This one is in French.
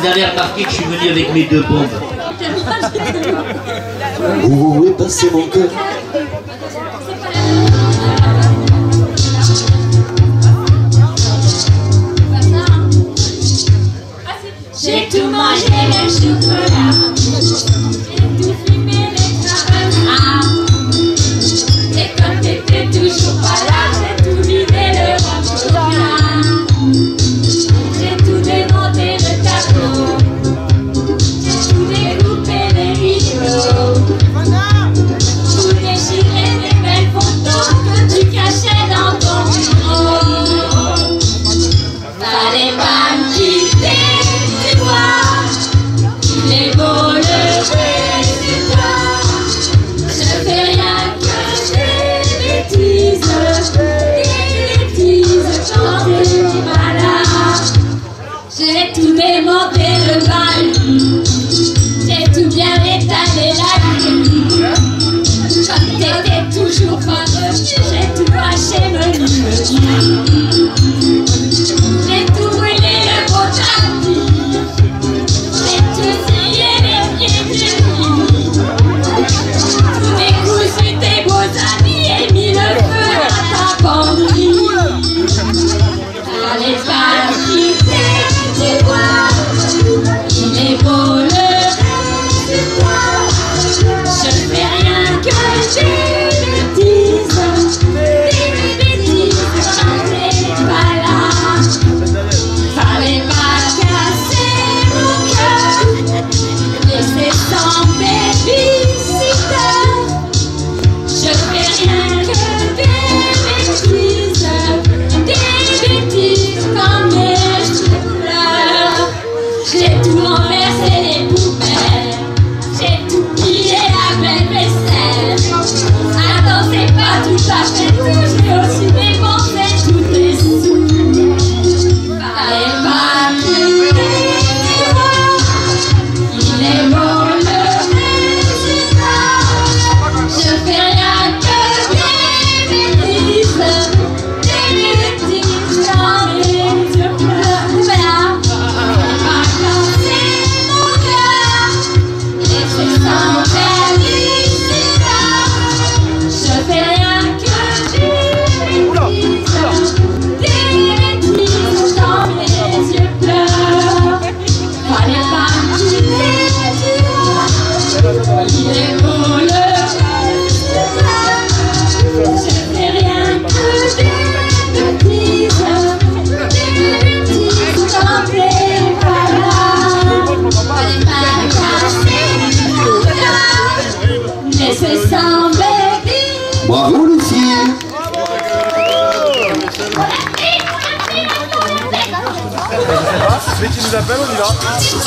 Vous avez remarqué que je suis venu avec mes deux bombes. Où est passé mon cœur J'ai tout mangé, le chocolat. tout démonté le bal, j'ai tout bien étalé la nuit. trust Bravo Lucie. Mais tu nous appelles, on y va.